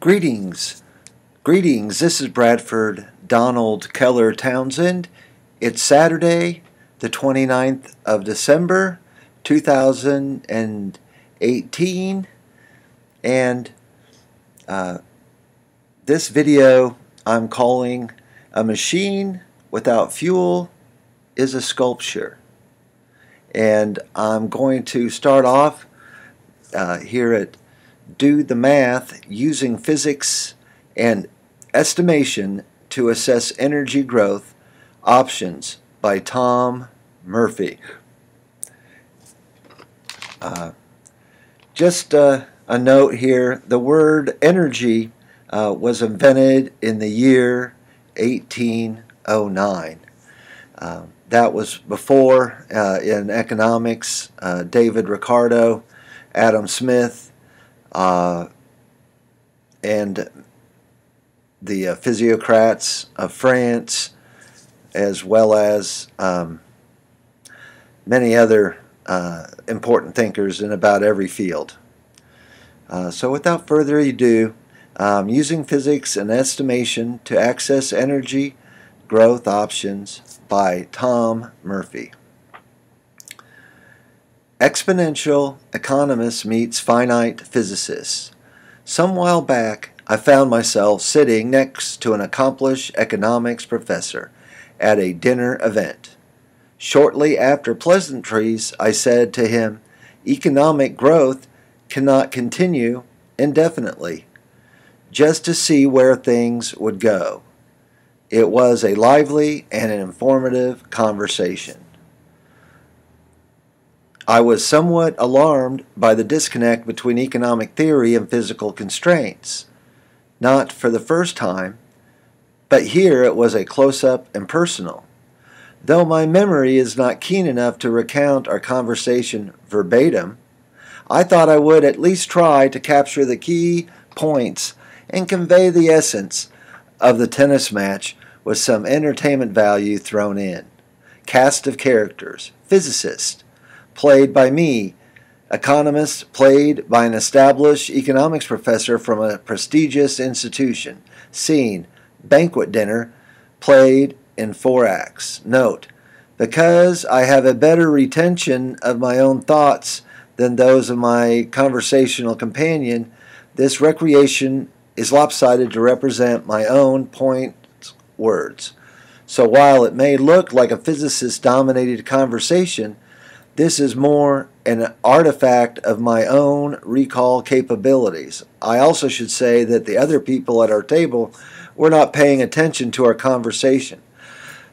Greetings. Greetings. This is Bradford Donald Keller Townsend. It's Saturday, the 29th of December, 2018. And uh, this video I'm calling A Machine Without Fuel is a Sculpture. And I'm going to start off uh, here at do the math using physics and estimation to assess energy growth options by Tom Murphy. Uh, just uh, a note here the word energy uh, was invented in the year 1809. Uh, that was before uh, in economics, uh, David Ricardo, Adam Smith, uh, and the uh, physiocrats of France, as well as um, many other uh, important thinkers in about every field. Uh, so without further ado, um, using physics and estimation to access energy growth options by Tom Murphy. Exponential economist meets finite physicist. Some while back, I found myself sitting next to an accomplished economics professor at a dinner event. Shortly after pleasantries, I said to him, Economic growth cannot continue indefinitely, just to see where things would go. It was a lively and an informative conversation. I was somewhat alarmed by the disconnect between economic theory and physical constraints. Not for the first time, but here it was a close up and personal. Though my memory is not keen enough to recount our conversation verbatim, I thought I would at least try to capture the key points and convey the essence of the tennis match with some entertainment value thrown in. Cast of characters, physicist, played by me, economist played by an established economics professor from a prestigious institution, scene, banquet dinner, played in four acts. Note, because I have a better retention of my own thoughts than those of my conversational companion, this recreation is lopsided to represent my own point words. So while it may look like a physicist dominated conversation, this is more an artifact of my own recall capabilities. I also should say that the other people at our table were not paying attention to our conversation.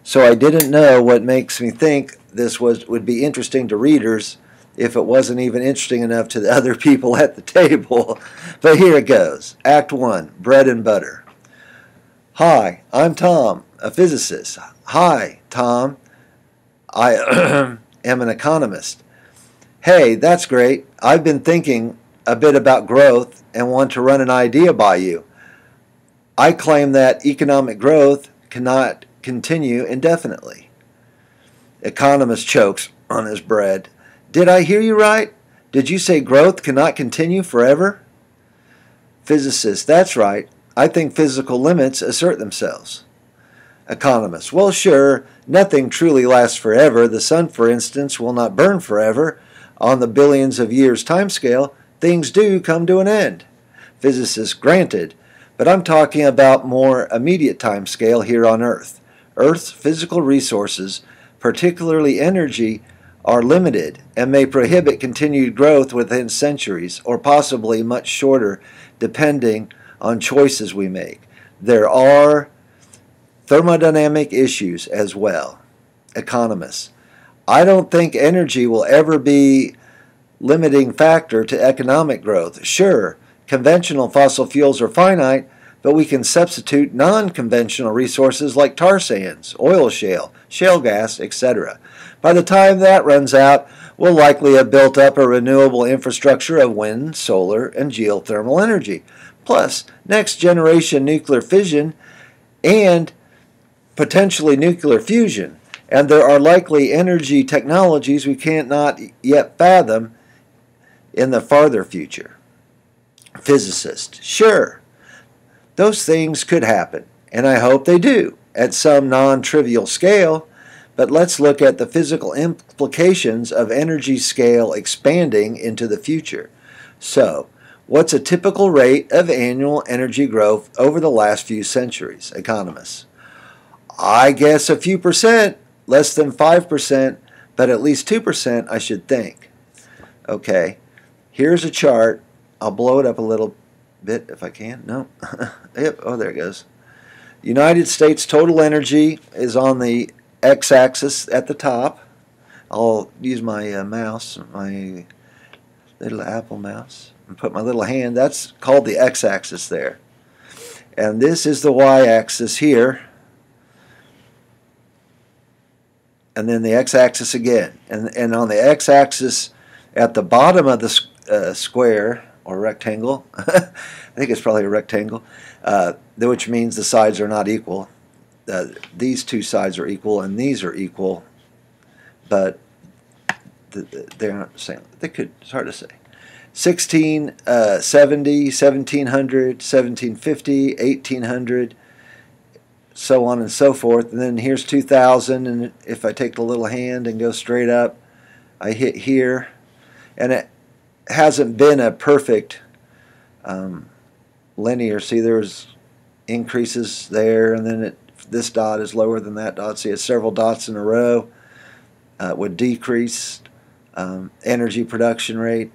So I didn't know what makes me think this was would be interesting to readers if it wasn't even interesting enough to the other people at the table. But here it goes. Act 1, bread and butter. Hi, I'm Tom, a physicist. Hi, Tom. I am an economist. Hey, that's great. I've been thinking a bit about growth and want to run an idea by you. I claim that economic growth cannot continue indefinitely. Economist chokes on his bread. Did I hear you right? Did you say growth cannot continue forever? Physicist, that's right. I think physical limits assert themselves. Economist, well, sure, Nothing truly lasts forever. The sun, for instance, will not burn forever. On the billions of years timescale, things do come to an end. Physicists granted, but I'm talking about more immediate timescale here on Earth. Earth's physical resources, particularly energy, are limited and may prohibit continued growth within centuries or possibly much shorter, depending on choices we make. There are thermodynamic issues as well. Economists. I don't think energy will ever be limiting factor to economic growth. Sure, conventional fossil fuels are finite, but we can substitute non-conventional resources like tar sands, oil shale, shale gas, etc. By the time that runs out, we'll likely have built up a renewable infrastructure of wind, solar, and geothermal energy, plus next generation nuclear fission and potentially nuclear fusion, and there are likely energy technologies we can't not yet fathom in the farther future. Physicist, sure. Those things could happen, and I hope they do at some non trivial scale. But let's look at the physical implications of energy scale expanding into the future. So, what's a typical rate of annual energy growth over the last few centuries, economists? I guess a few percent, less than 5%, but at least 2%, I should think. Okay, here's a chart. I'll blow it up a little bit if I can. No. yep, oh, there it goes. United States total energy is on the x-axis at the top. I'll use my uh, mouse, my little Apple mouse, and put my little hand. That's called the x-axis there. And this is the y-axis here. And then the x-axis again. And, and on the x-axis at the bottom of the uh, square or rectangle, I think it's probably a rectangle, uh, which means the sides are not equal. Uh, these two sides are equal and these are equal, but they're not the same. They could, it's hard to say. 1670, 1700, 1750, 1800, so on and so forth. And then here's 2000, and if I take the little hand and go straight up, I hit here, and it hasn't been a perfect um, linear. See, there's increases there, and then it, this dot is lower than that dot. See, it's several dots in a row uh, with decreased um, energy production rate.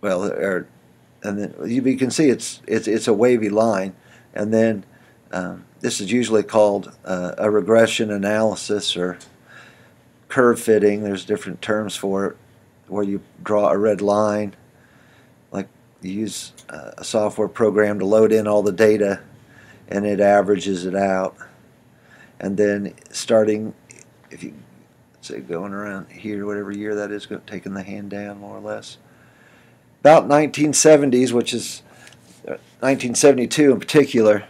Well, or, and then you, you, can see it's it's it's a wavy line, and then um, this is usually called uh, a regression analysis or curve fitting. There's different terms for it, where you draw a red line. Like you use uh, a software program to load in all the data and it averages it out. And then starting if you say going around here whatever year that is taking the hand down more or less. About 1970s which is 1972 uh, in particular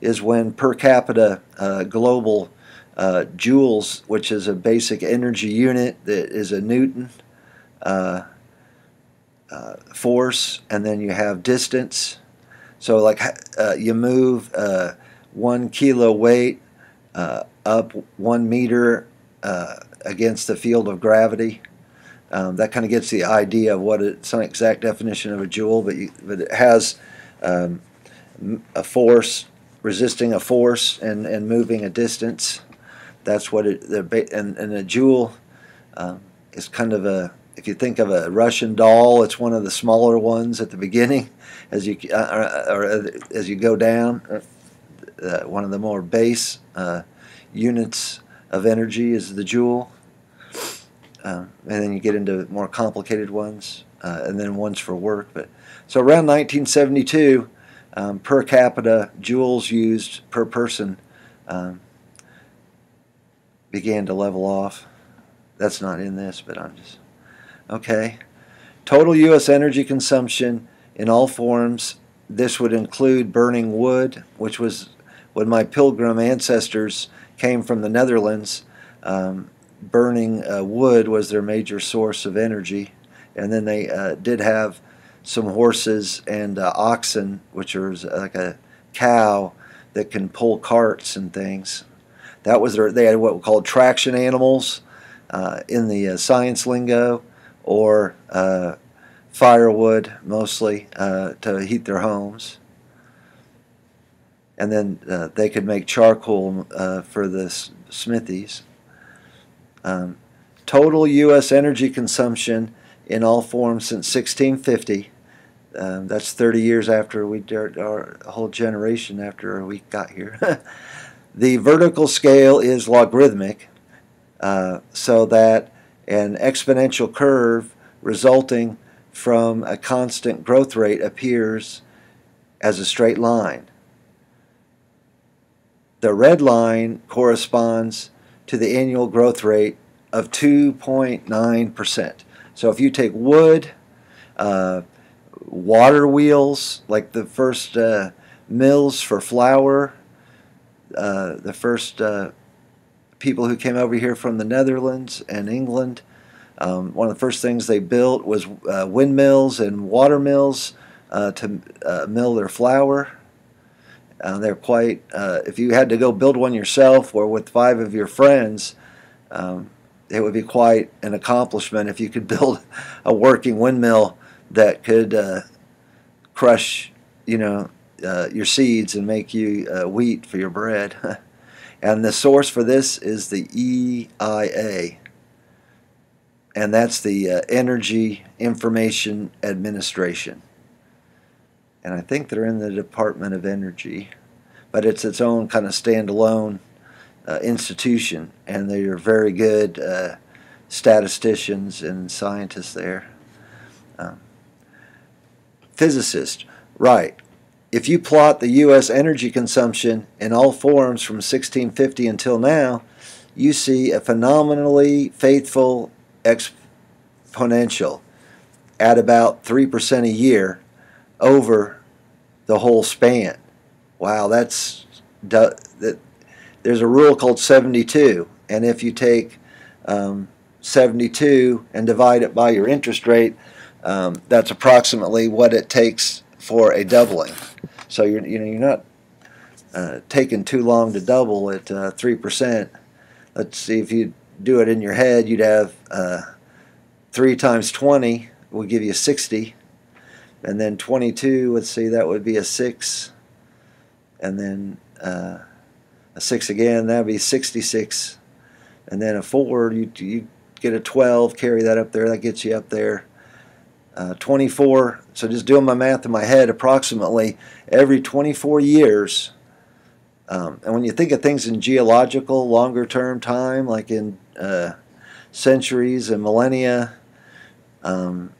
is when per capita uh, global uh, joules which is a basic energy unit that is a newton uh, uh, force, and then you have distance. So, like uh, you move uh, one kilo weight up one meter against the field of gravity. Um, that kind of gets the idea of what it's an exact definition of a joule, but, you, but it has um, a force resisting a force and, and moving a distance. That's what it, the, and, and a joule um, is kind of a if you think of a Russian doll, it's one of the smaller ones at the beginning, as you uh, uh or, or, as you go down. Uh, uh, one of the more base uh, units of energy is the joule, um, and then you get into more complicated ones, uh, and then ones for work. But so around 1972, um, per capita joules used per person um, began to level off. That's not in this, but I'm just Okay. Total U.S. energy consumption in all forms. This would include burning wood, which was when my pilgrim ancestors came from the Netherlands. Um, burning uh, wood was their major source of energy. And then they uh, did have some horses and uh, oxen, which are like a cow that can pull carts and things. That was their, they had what we called traction animals uh, in the uh, science lingo or uh, firewood mostly to heat their homes. And then they could make charcoal for the smithies. Um, total U.S. energy consumption in all forms since 1650. Um, that's 30 years after we, our whole generation after we got here. the vertical scale is logarithmic, uh, so that an exponential curve resulting from a constant growth rate appears as a straight line. The red line corresponds to the annual growth rate of 2.9%. So if you take wood, uh, water wheels, like the first uh, mills for flour, uh, the first uh, people who came over here from the Netherlands and England. Um, one of the first things they built was uh, windmills and water mills uh, to mill their flour. Uh, they're quite, uh, if you had to go build one yourself or with five of your friends, um, it would be quite an accomplishment if you could build a working windmill that could uh, crush, you know, uh, your seeds and make you uh, wheat for your bread. and the source for this is the EIA, and that's the uh, Energy Information Administration. And I think they're in the Department of Energy, but it's its own kind of standalone uh, institution, and they are very good uh, statisticians and scientists there. Um, physicist, right. If you plot the U.S. energy consumption in all forms from 1650 until now, you see a phenomenally faithful exponential at about 3% a year over the whole span. Wow, that's that. There's a rule called 72, and if you take um, 72 and divide it by your interest rate, um, that's approximately what it takes for a doubling. So you're you know you're not uh, taking too long to double at uh, three uh, percent. Let's see if you do it in your head, you'd have uh, three times 20 will give you 60, and then 22. Let's see, that would be a six, and then uh, a six again. That'd be 66, and then a four. You you get a 12. Carry that up there. That gets you up there uh, 24, so just doing my math in my head, approximately every 24 years. Um, and when you think of things in geological, longer term time, like in uh, centuries and millennia, um,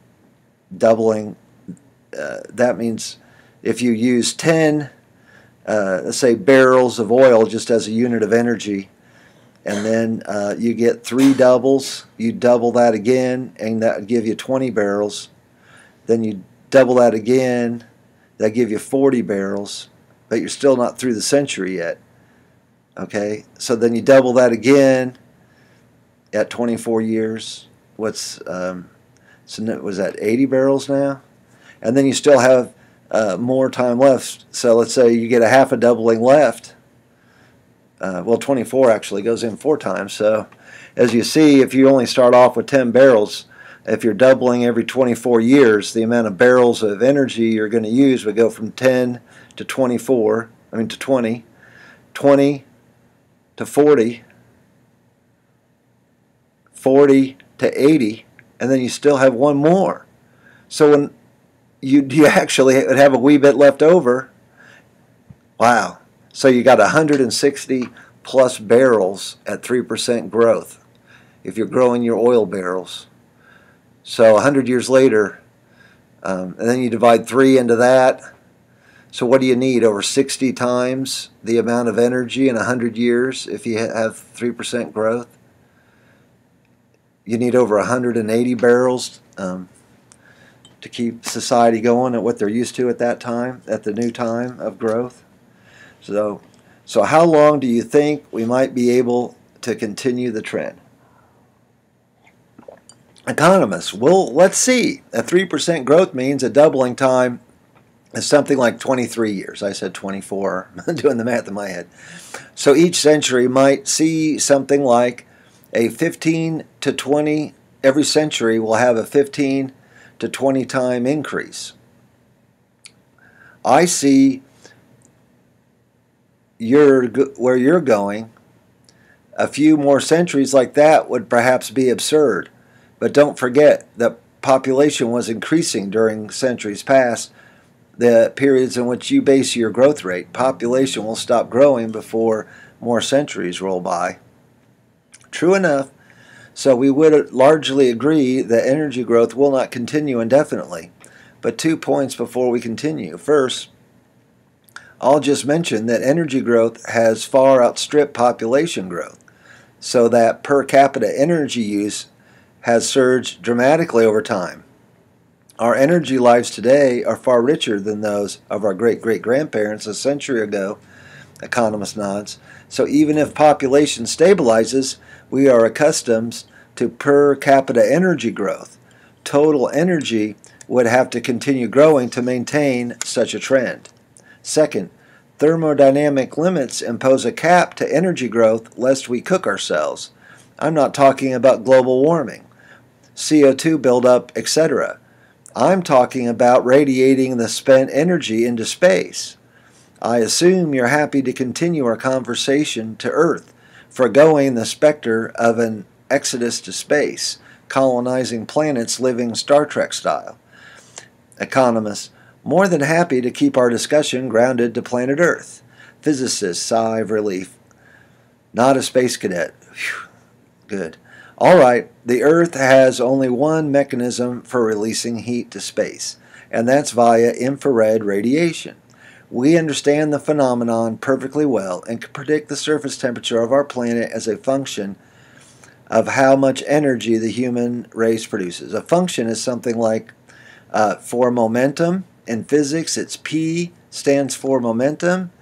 doubling, uh, that means if you use 10, uh, say, barrels of oil just as a unit of energy, and then uh, you get three doubles, you double that again, and that would give you 20 barrels then you double that again, that give you 40 barrels, but you're still not through the century yet. Okay, so then you double that again at 24 years. What's um, so was that 80 barrels now? And then you still have uh, more time left. So let's say you get a half a doubling left. Uh, well, 24 actually goes in four times. So as you see, if you only start off with 10 barrels, if you're doubling every 24 years, the amount of barrels of energy you're going to use would go from 10 to 24, I mean to 20, 20 to 40, 40 to 80, and then you still have one more. So when you, you actually would have a wee bit left over, wow. So you got 160 plus barrels at 3% growth if you're growing your oil barrels. So 100 years later, um, and then you divide 3 into that. So what do you need? Over 60 times the amount of energy in 100 years if you have 3% growth? You need over 180 barrels um, to keep society going at what they're used to at that time, at the new time of growth. So, so how long do you think we might be able to continue the trend? economists. Well, let's see. A 3% growth means a doubling time is something like 23 years. I said 24, doing the math in my head. So each century might see something like a 15 to 20, every century will have a 15 to 20 time increase. I see where you're going, a few more centuries like that would perhaps be absurd. But don't forget that population was increasing during centuries past. The periods in which you base your growth rate, population will stop growing before more centuries roll by. True enough, so we would largely agree that energy growth will not continue indefinitely. But two points before we continue. First, I'll just mention that energy growth has far outstripped population growth, so that per capita energy use has surged dramatically over time. Our energy lives today are far richer than those of our great great grandparents a century ago, economist nods. So even if population stabilizes, we are accustomed to per capita energy growth. Total energy would have to continue growing to maintain such a trend. Second, thermodynamic limits impose a cap to energy growth lest we cook ourselves. I'm not talking about global warming, CO2 buildup, etc. I'm talking about radiating the spent energy into space. I assume you're happy to continue our conversation to Earth, foregoing the specter of an exodus to space, colonizing planets living Star Trek style. Economists, more than happy to keep our discussion grounded to planet Earth. Physicists, sigh of relief. Not a space cadet. Whew. Good. All right, the Earth has only one mechanism for releasing heat to space, and that's via infrared radiation. We understand the phenomenon perfectly well and can predict the surface temperature of our planet as a function of how much energy the human race produces. A function is something like uh, for momentum in physics, it's P stands for momentum.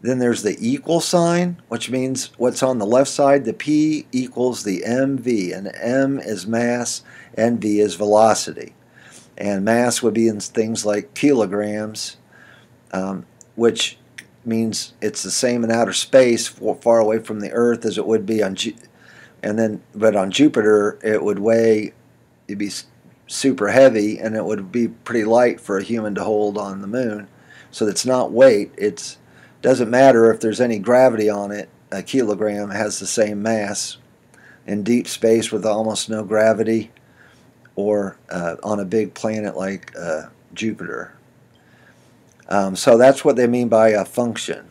Then there's the equal sign, which means what's on the left side, the P equals the mv, and m is mass and v is velocity. And mass would be in things like kilograms, um, which means it's the same in outer space, far away from the Earth, as it would be on, Ju- and then but on Jupiter it would weigh, it'd be super heavy, and it would be pretty light for a human to hold on the moon. So it's not weight; it's doesn't matter if there's any gravity on it. A kilogram has the same mass in deep space with almost no gravity, or uh, on a big planet like uh, Jupiter. Um, so that's what they mean by a function.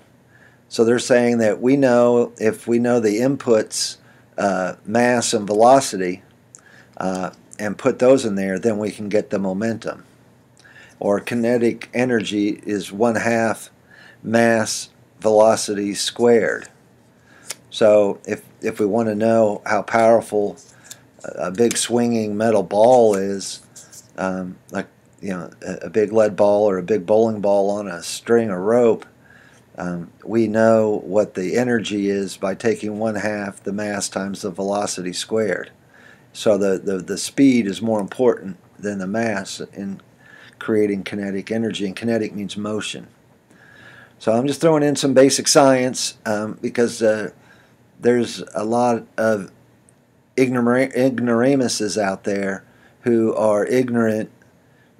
So they're saying that we know if we know the inputs, uh, mass and velocity, uh, and put those in there, then we can get the momentum. Or kinetic energy is one half mass velocity squared. So if, if we want to know how powerful a big swinging metal ball is, um, like you know, a, a, big lead ball or a big bowling ball on a string or rope, um, we know what the energy is by taking one half the mass times the velocity squared. So the, the, the speed is more important than the mass in creating kinetic energy, and kinetic means motion. So I'm just throwing in some basic science um, because uh, there's a lot of ignoramuses out there who are ignorant.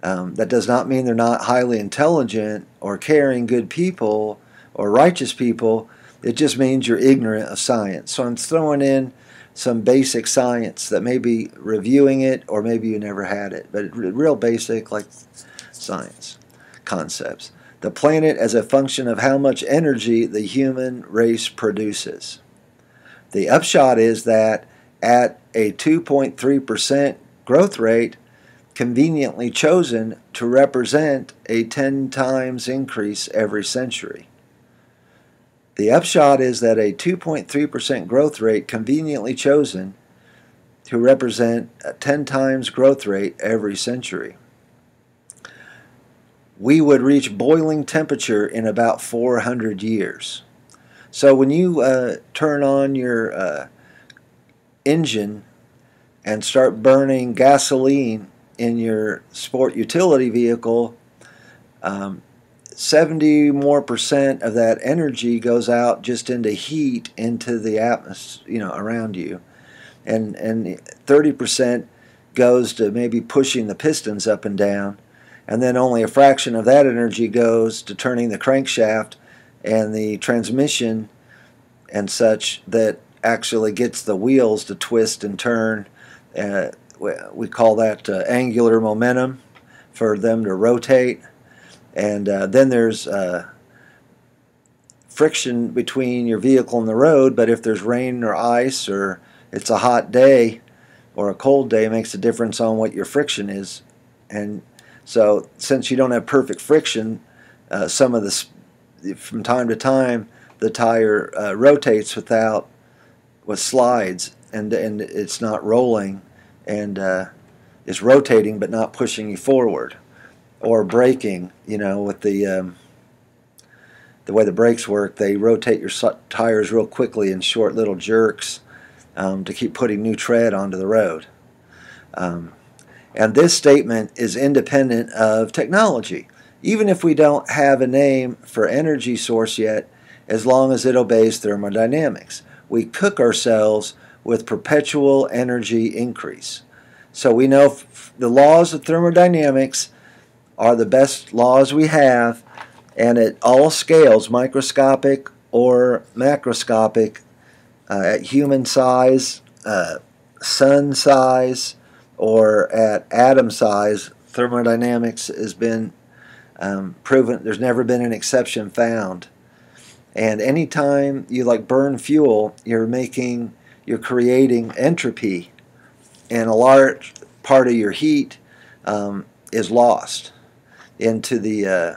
Um, that does not mean they're not highly intelligent or caring, good people or righteous people. It just means you're ignorant of science. So I'm throwing in some basic science that maybe reviewing it or maybe you never had it, but real basic like science concepts the planet as a function of how much energy the human race produces. The upshot is that at a 2.3% growth rate, conveniently chosen to represent a 10 times increase every century. The upshot is that a 2.3% growth rate conveniently chosen to represent a 10 times growth rate every century we would reach boiling temperature in about 400 years. So when you uh, turn on your uh, engine and start burning gasoline in your sport utility vehicle, um, 70 more percent of that energy goes out just into heat into the atmosphere, you know, around you. And, and 30 percent goes to maybe pushing the pistons up and down and then only a fraction of that energy goes to turning the crankshaft and the transmission and such that actually gets the wheels to twist and turn. Uh, we call that uh, angular momentum for them to rotate. And uh, then there's uh, friction between your vehicle and the road, but if there's rain or ice or it's a hot day or a cold day, makes a difference on what your friction is. And so since you don't have perfect friction, uh, some of this, from time to time, the tire uh, rotates without, with slides, and and it's not rolling, and uh, it's rotating but not pushing you forward, or braking. You know, with the um, the way the brakes work, they rotate your tires real quickly in short little jerks um, to keep putting new tread onto the road. Um, And this statement is independent of technology. Even if we don't have a name for energy source yet, as long as it obeys thermodynamics. We cook ourselves with perpetual energy increase. So we know the laws of thermodynamics are the best laws we have, and at all scales, microscopic or macroscopic, uh, at human size, uh, sun size, or at atom size, thermodynamics has been um, proven. There's never been an exception found. And anytime you like burn fuel, you're making, you're creating entropy, and a large part of your heat um, is lost into the, uh,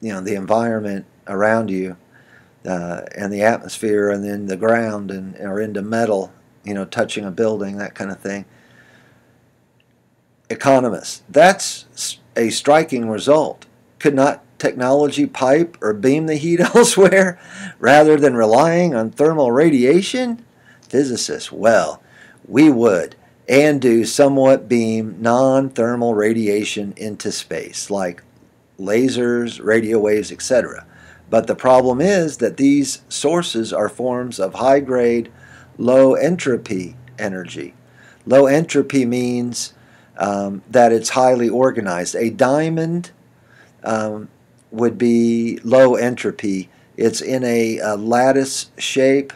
you know, the environment around you, uh, and the atmosphere, and then the ground, and or into metal, you know, touching a building, that kind of thing. Economists, that's a striking result. Could not technology pipe or beam the heat elsewhere rather than relying on thermal radiation? Physicists, well, we would and do somewhat beam non thermal radiation into space, like lasers, radio waves, etc. But the problem is that these sources are forms of high grade, low entropy energy. Low entropy means um, that it's highly organized. A diamond um, would be low entropy. It's in a, a lattice shape.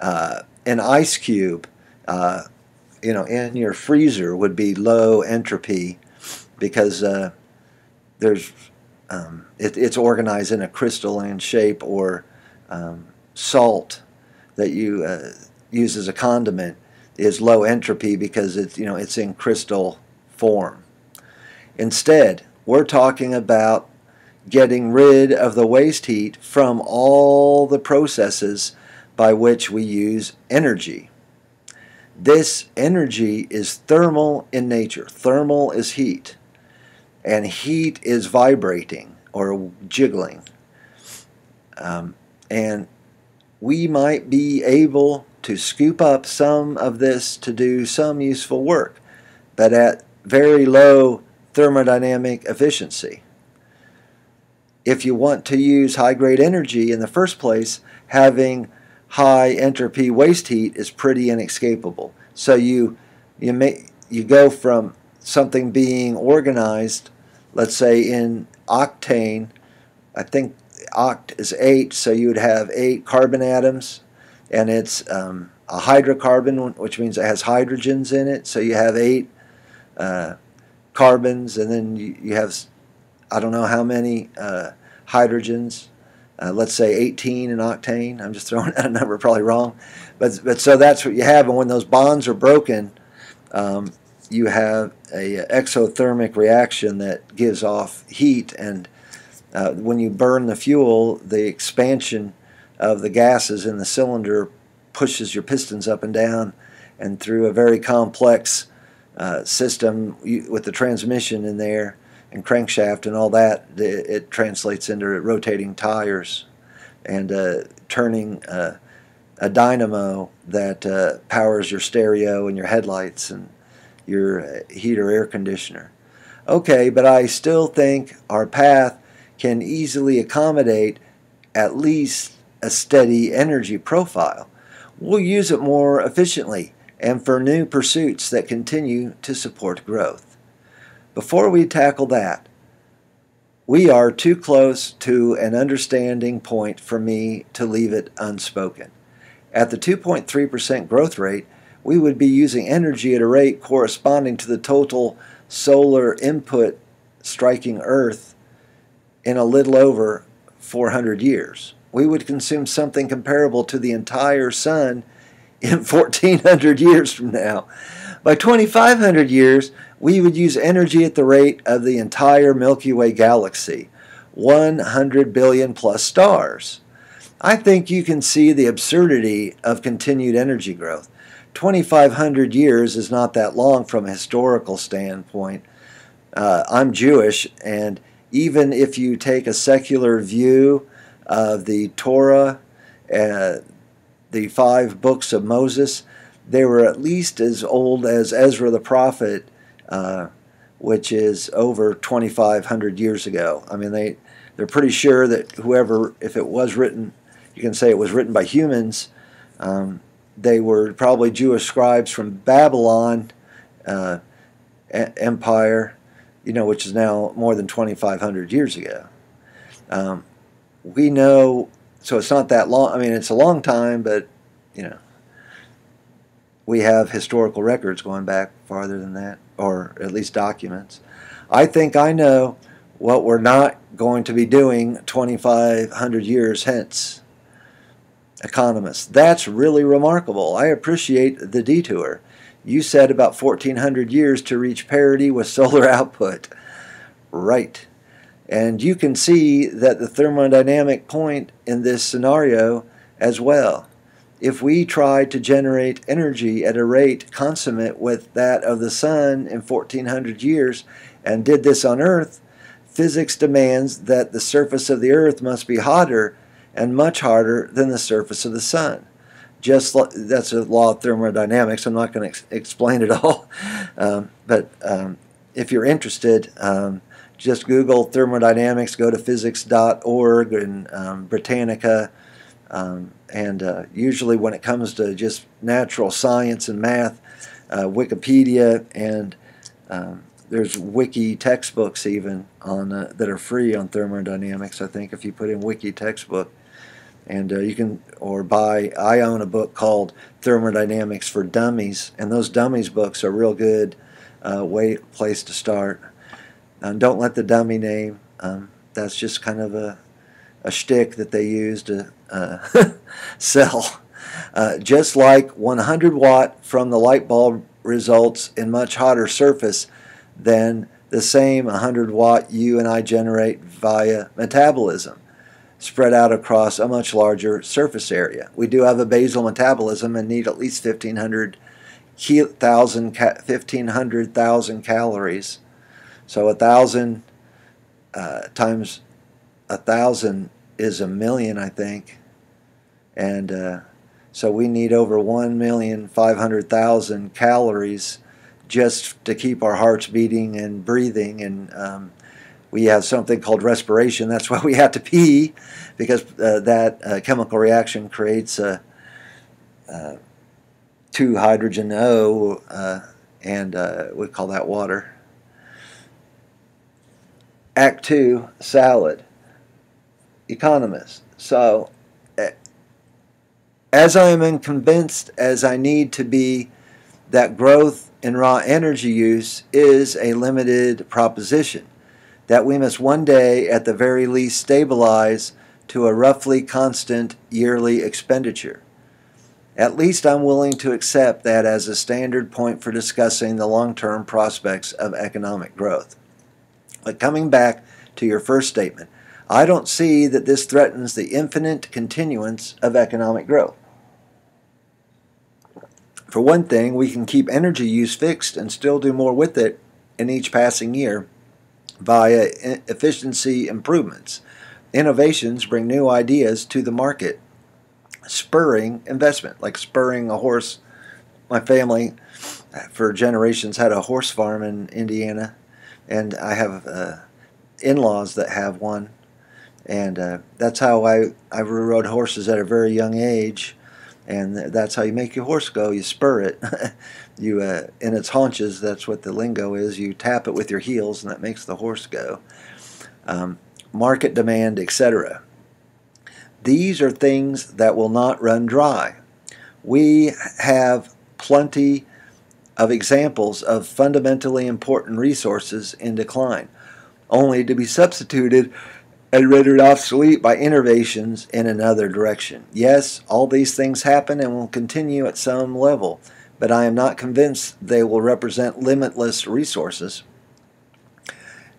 Uh, an ice cube, uh, you know, in your freezer would be low entropy because uh, there's um, it, it's organized in a crystalline shape or um, salt that you uh, use as a condiment is low entropy because it's you know it's in crystal form. Instead, we're talking about getting rid of the waste heat from all the processes by which we use energy. This energy is thermal in nature. Thermal is heat, and heat is vibrating or jiggling. Um, and we might be able to scoop up some of this to do some useful work, but at very low thermodynamic efficiency if you want to use high grade energy in the first place, having high entropy waste heat is pretty inescapable. So you you may you go from something being organized, let's say in octane, I think oct is eight, so you would have eight carbon atoms, and it's um, a hydrocarbon, which means it has hydrogens in it. So you have eight uh, carbons, and then you, you have I don't know how many uh, hydrogens. Uh, let's say 18 in octane. I'm just throwing out a number, probably wrong, but but so that's what you have. And when those bonds are broken, um, you have a exothermic reaction that gives off heat. And uh, when you burn the fuel, the expansion of the gases in the cylinder pushes your pistons up and down, and through a very complex uh, system you, with the transmission in there and crankshaft and all that, it, it translates into rotating tires and uh, turning uh, a dynamo that uh, powers your stereo and your headlights and your heater or air conditioner. Okay, but I still think our path can easily accommodate at least a steady energy profile. We'll use it more efficiently and for new pursuits that continue to support growth. Before we tackle that, we are too close to an understanding point for me to leave it unspoken. At the 2.3% growth rate, we would be using energy at a rate corresponding to the total solar input striking Earth in a little over 400 years. We would consume something comparable to the entire sun in 1400 years from now. By 2500 years, we would use energy at the rate of the entire Milky Way galaxy 100 billion plus stars. I think you can see the absurdity of continued energy growth. 2,500 years is not that long from a historical standpoint. Uh, I'm Jewish, and even if you take a secular view of the Torah, uh, the five books of Moses, they were at least as old as Ezra the prophet uh, which is over 2,500 years ago. I mean, they they're pretty sure that whoever, if it was written, you can say it was written by humans. Um, they were probably Jewish scribes from Babylon uh, Empire, you know, which is now more than 2,500 years ago. Um, we know, so it's not that long. I mean, it's a long time, but you know, we have historical records going back farther than that, or at least documents. I think I know what we're not going to be doing 2,500 years hence. Economists. That's really remarkable. I appreciate the detour. You said about 1,400 years to reach parity with solar output. Right. And you can see that the thermodynamic point in this scenario as well. If we tried to generate energy at a rate consummate with that of the sun in 1400 years and did this on Earth, physics demands that the surface of the Earth must be hotter and much harder than the surface of the sun. Just that's a law of thermodynamics. I'm not going to ex explain it all, um, but um, if you're interested, um, just Google thermodynamics. Go to physics.org and um, Britannica. Um, and uh, usually, when it comes to just natural science and math, uh, Wikipedia and um, there's wiki textbooks even on uh, that are free on thermodynamics. I think if you put in wiki textbook, and uh, you can or buy. I own a book called Thermodynamics for Dummies, and those dummies books are real good uh, way place to start. Um, don't let the dummy name. Um, that's just kind of a a shtick that they use to uh, sell. Uh, just like 100 watt from the light bulb results in much hotter surface than the same 100 watt you and I generate via metabolism spread out across a much larger surface area. We do have a basal metabolism and need at least 1,500 thousand 1500,000 calories. So a thousand uh, times a thousand is a million, I think, and uh, so we need over one million five hundred thousand calories just to keep our hearts beating and breathing and um, we have something called respiration. That's why we have to pee, because uh, that uh, chemical reaction creates a, uh, two hydrogen O, uh, and uh, we call that water. Act two, salad. Economist. So, eh, as I am convinced as I need to be that growth in raw energy use is a limited proposition that we must one day at the very least stabilize to a roughly constant yearly expenditure. At least I'm willing to accept that as a standard point for discussing the long term prospects of economic growth. But coming back to your first statement, I don't see that this threatens the infinite continuance of economic growth. For one thing, we can keep energy use fixed and still do more with it in each passing year via efficiency improvements. Innovations bring new ideas to the market, spurring investment, like spurring a horse. My family, for generations, had a horse farm in Indiana, and I have uh, in laws that have one. And uh, that's how I, I rode horses at a very young age and that's how you make your horse go. You spur it. you uh, in its haunches. That's what the lingo is. You tap it with your heels, and that makes the horse go. Um, market demand, etc. These are things that will not run dry. We have plenty of examples of fundamentally important resources in decline, only to be substituted and rendered obsolete by innovations in another direction. Yes, all these things happen and will continue at some level, but I am not convinced they will represent limitless resources.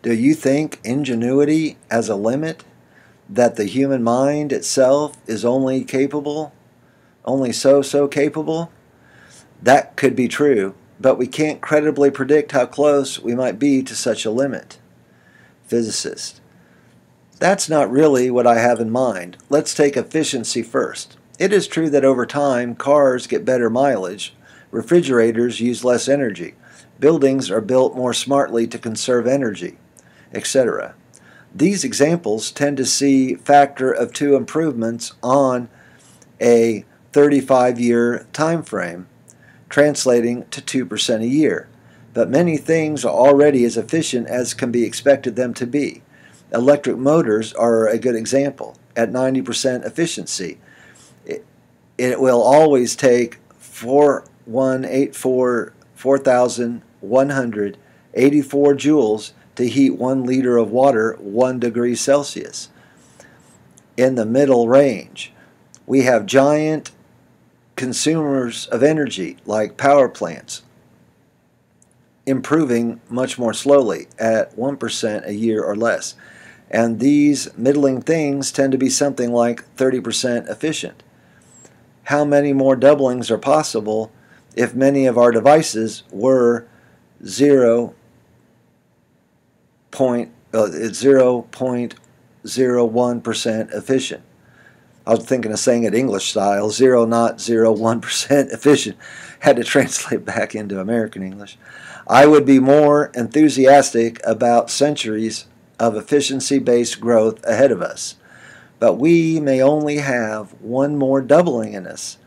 Do you think ingenuity as a limit? That the human mind itself is only capable, only so so capable? That could be true, but we can't credibly predict how close we might be to such a limit. Physicist. That's not really what I have in mind. Let's take efficiency first. It is true that over time, cars get better mileage, refrigerators use less energy, buildings are built more smartly to conserve energy, etc. These examples tend to see factor of 2 improvements on a 35 year time frame, translating to 2% a year. But many things are already as efficient as can be expected them to be. Electric motors are a good example. At 90% efficiency, it, it will always take 4184 4184 joules to heat one liter of water 1 degree Celsius. In the middle range, we have giant consumers of energy like power plants improving much more slowly at 1% a year or less. And these middling things tend to be something like 30% efficient. How many more doublings are possible if many of our devices were 0. Point, uh, 0.01% efficient? I was thinking of saying it English style, 0 not 0.1% efficient. Had to translate back into American English. I would be more enthusiastic about centuries of efficiency based growth ahead of us. But we may only have one more doubling in us,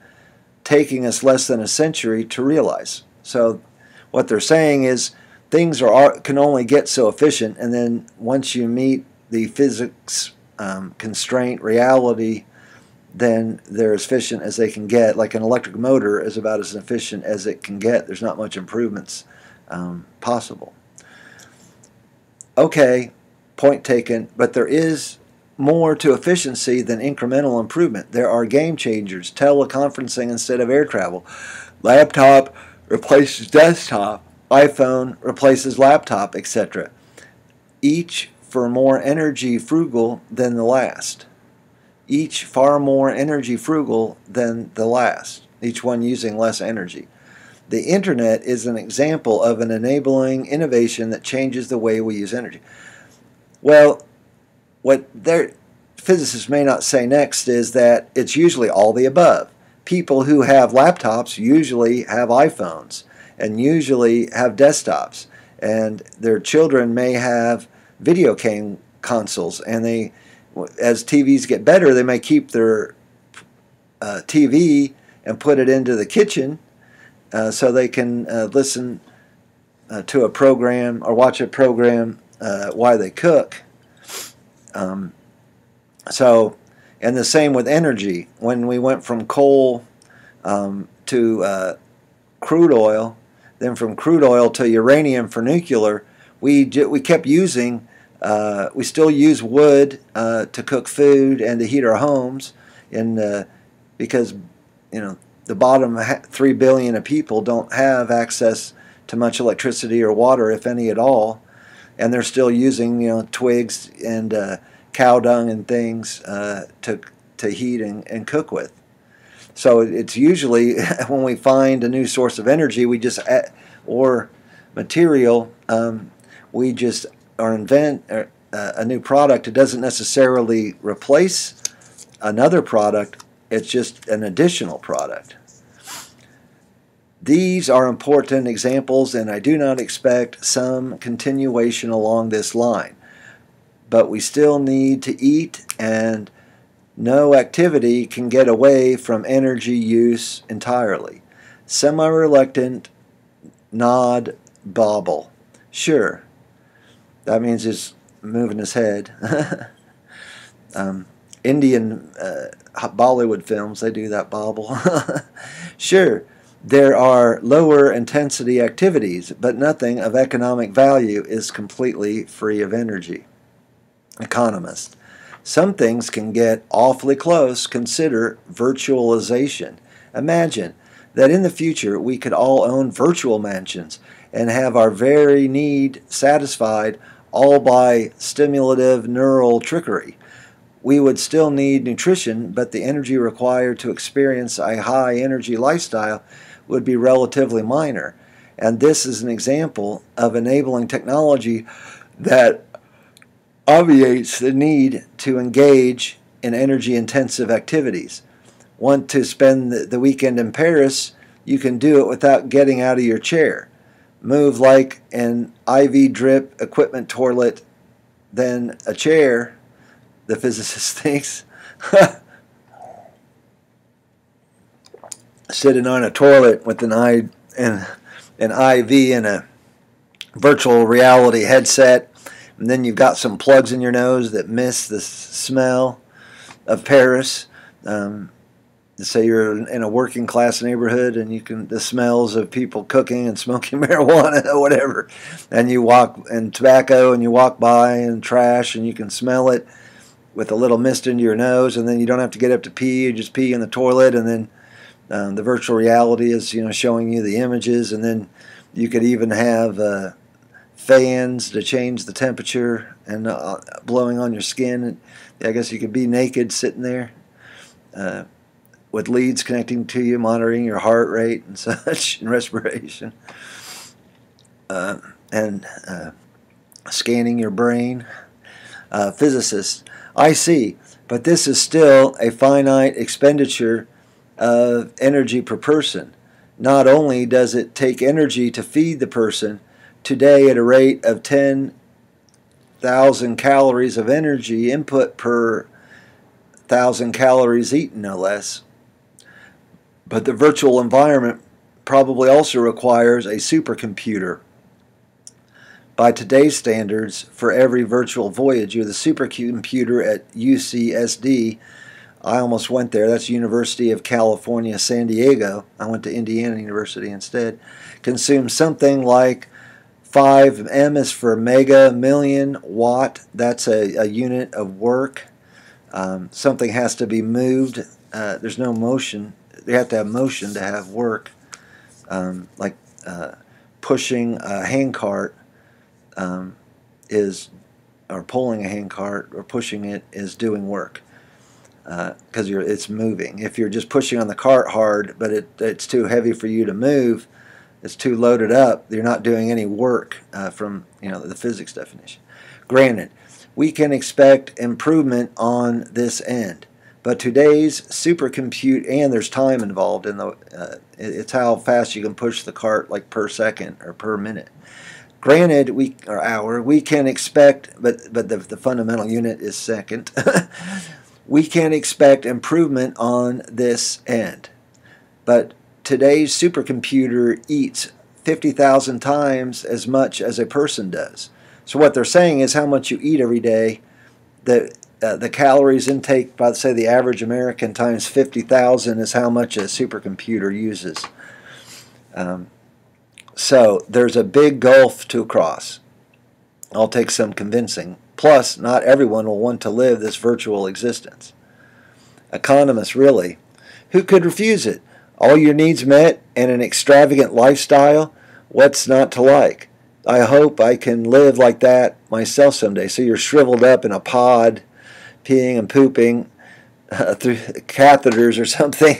taking us less than a century to realize. So, what they're saying is things are can only get so efficient, and then once you meet the physics um, constraint reality then they're as efficient as they can get. Like an electric motor is about as efficient as it can get. There's not much improvements um, possible. Okay, point taken, but there is more to efficiency than incremental improvement. There are game changers, teleconferencing instead of air travel, laptop replaces desktop, iPhone replaces laptop, etc. Each for more energy frugal than the last each far more energy frugal than the last, each one using less energy. The internet is an example of an enabling innovation that changes the way we use energy. Well, what their physicists may not say next is that it's usually all the above. People who have laptops usually have iPhones and usually have desktops, and their children may have video game consoles, and they as TVs get better, they may keep their uh, TV and put it into the kitchen uh, so they can uh, listen uh, to a program or watch a program uh, while they cook. Um, so, and the same with energy. When we went from coal um, to uh, crude oil, then from crude oil to uranium for nuclear, we we kept using uh, we still use wood uh, to cook food and to heat our homes, and because you know the bottom three billion of people don't have access to much electricity or water, if any at all, and they're still using you know twigs and uh, cow dung and things uh, to to heat and, and cook with. So it's usually when we find a new source of energy, we just add, or material, um, we just or invent uh, a new product, it doesn't necessarily replace another product, it's just an additional product. These are important examples, and I do not expect some continuation along this line. But we still need to eat, and no activity can get away from energy use entirely. Semi reluctant nod bobble. Sure, that means he's moving his head. um, Indian uh, Bollywood films, they do that bobble. sure, there are lower intensity activities, but nothing of economic value is completely free of energy. Economist. Some things can get awfully close. Consider virtualization. Imagine that in the future we could all own virtual mansions and have our very need satisfied all by stimulative neural trickery. We would still need nutrition, but the energy required to experience a high energy lifestyle would be relatively minor. And this is an example of enabling technology that obviates the need to engage in energy intensive activities. Want to spend the weekend in Paris? You can do it without getting out of your chair. move like an IV drip equipment toilet than a chair, the physicist thinks. Sitting on a toilet with an, I, an, an IV and a virtual reality headset, and then you've got some plugs in your nose that miss the smell of Paris. Um, say you're in a working class neighborhood and you can the smells of people cooking and smoking marijuana or whatever. And you walk and tobacco and you walk by and trash and you can smell it with a little mist into your nose and then you don't have to get up to pee. You just pee in the toilet and then um, the virtual reality is you know showing you the images and then you could even have uh, fans to change the temperature and uh, blowing on your skin I guess you could be naked sitting there uh, with leads connecting to you, monitoring your heart rate and such, and respiration, uh, and uh, scanning your brain. Uh, physicists, I see, but this is still a finite expenditure of energy per person. Not only does it take energy to feed the person, today at a rate of 10,000 calories of energy input per thousand calories eaten, no less. But the virtual environment probably also requires a supercomputer. By today's standards, for every virtual Voyager, the supercomputer at UCSD, I almost went there, that's University of California, San Diego, I went to Indiana University instead, consumes something like 5 M is for mega million watt, that's a, a unit of work. Um, something has to be moved, uh, there's no motion. You have to have motion to have work, um, like uh, pushing a handcart um, is, or pulling a handcart or pushing it is doing work because uh, you're it's moving. If you're just pushing on the cart hard, but it, it's too heavy for you to move, it's too loaded up. You're not doing any work uh, from you know the physics definition. Granted, we can expect improvement on this end. But today's supercompute, and there's time involved in the, uh, it's how fast you can push the cart like per second or per minute. Granted, we or hour, we can expect, but but the, the fundamental unit is second. we can expect improvement on this end. But today's supercomputer eats 50,000 times as much as a person does. So what they're saying is how much you eat every day that uh, the calories intake by say the average American times 50,000 is how much a supercomputer uses. Um, so there's a big gulf to cross. I'll take some convincing. Plus, not everyone will want to live this virtual existence. Economists, really. Who could refuse it? All your needs met and an extravagant lifestyle? What's not to like? I hope I can live like that myself someday. So you're shriveled up in a pod peeing and pooping uh, through catheters or something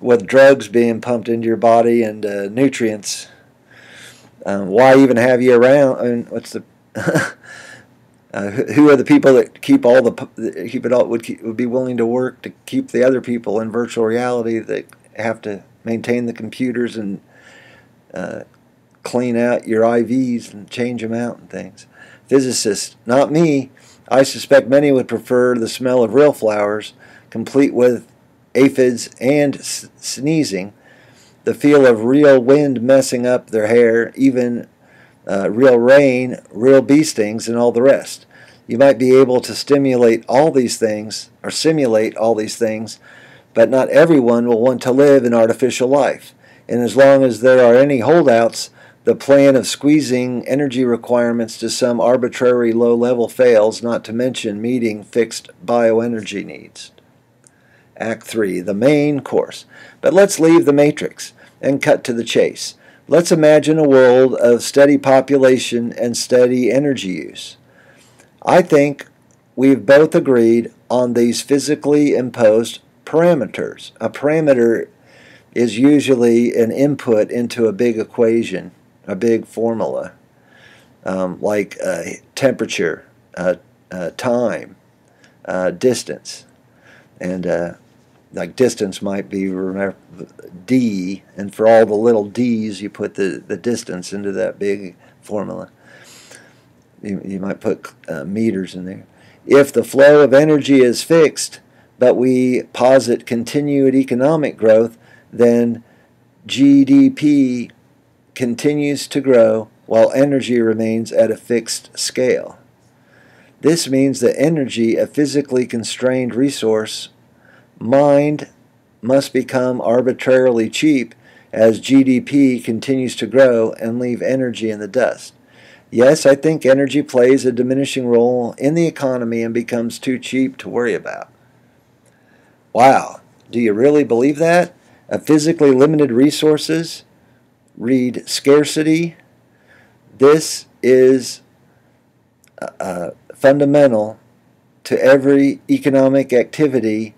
with drugs being pumped into your body and uh, nutrients. Um, why even have you around? I mean, what's the uh, who are the people that keep all the keep it all would keep, would be willing to work to keep the other people in virtual reality that have to maintain the computers and uh, clean out your IVs and change them out and things. Physicists, not me. I suspect many would prefer the smell of real flowers, complete with aphids and sneezing, the feel of real wind messing up their hair, even uh, real rain, real bee stings, and all the rest. You might be able to stimulate all these things, or simulate all these things, but not everyone will want to live an artificial life. And as long as there are any holdouts, the plan of squeezing energy requirements to some arbitrary low level fails, not to mention meeting fixed bioenergy needs. Act 3, the main course. But let's leave the matrix and cut to the chase. Let's imagine a world of steady population and steady energy use. I think we've both agreed on these physically imposed parameters. A parameter is usually an input into a big equation a big formula um, like uh, temperature, uh, uh, time, distance, and uh, like distance might be d, and for all the little d's, you put the, the distance into that big formula. You, you might put uh, meters in there. If the flow of energy is fixed, but we posit continued economic growth, then GDP continues to grow while energy remains at a fixed scale. This means that energy, a physically constrained resource, mind must become arbitrarily cheap as GDP continues to grow and leave energy in the dust. Yes, I think energy plays a diminishing role in the economy and becomes too cheap to worry about. Wow, do you really believe that? A physically limited resources? Read scarcity. This is uh, fundamental to every economic activity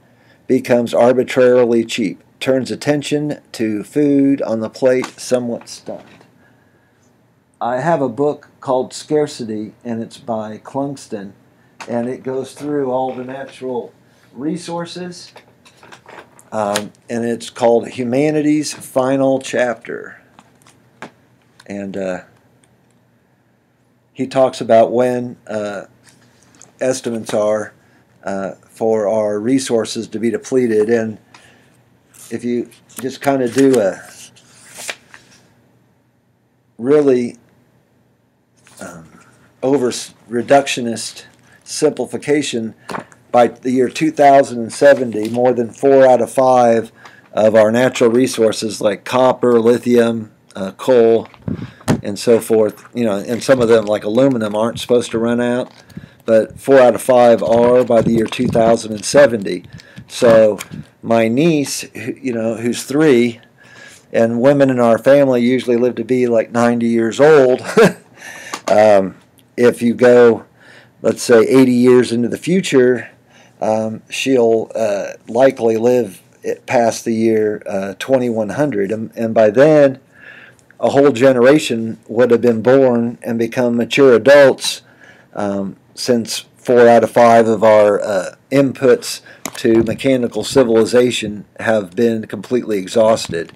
becomes arbitrarily cheap, turns attention to food on the plate somewhat stunned. I have a book called Scarcity, and it's by Clugston, and it goes through all the natural resources, um, and it's called Humanity's Final Chapter. And uh, he talks about when uh, estimates are uh, for our resources to be depleted. And if you just kind of do a really um, over reductionist simplification, by the year 2070, more than four out of five of our natural resources like copper, lithium, uh, coal, and so forth, you know, and some of them like aluminum aren't supposed to run out but four out of five are by the year 2070. So my niece, you know, who's three, and women in our family usually live to be like 90 years old. um, if you go, let's say, 80 years into the future, um, she'll uh, likely live past the year uh, 2100. And, and by then, a whole generation would have been born and become mature adults um, since four out of five of our uh, inputs to mechanical civilization have been completely exhausted.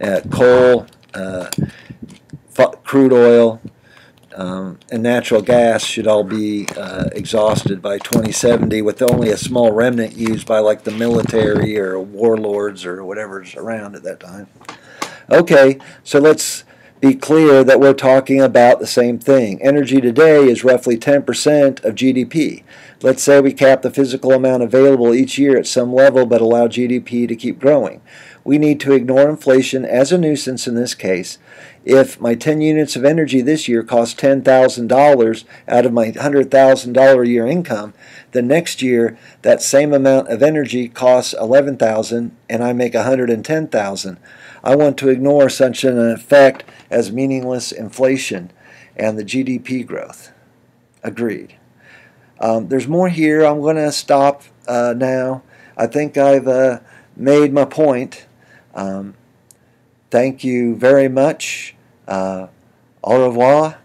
Uh, coal, uh, crude oil, um, and natural gas should all be uh, exhausted by 2070 with only a small remnant used by like the military or warlords or whatever's around at that time. Okay, so let's be clear that we're talking about the same thing. Energy today is roughly 10% of GDP. Let's say we cap the physical amount available each year at some level but allow GDP to keep growing. We need to ignore inflation as a nuisance in this case. If my 10 units of energy this year cost $10,000 out of my $100,000 a year income, the next year that same amount of energy costs 11,000, and I make 110,000. I want to ignore such an effect as meaningless inflation and the GDP growth. Agreed. Um, there's more here. I'm going to stop uh, now. I think I've uh, made my point. Um, thank you very much. Uh, au revoir.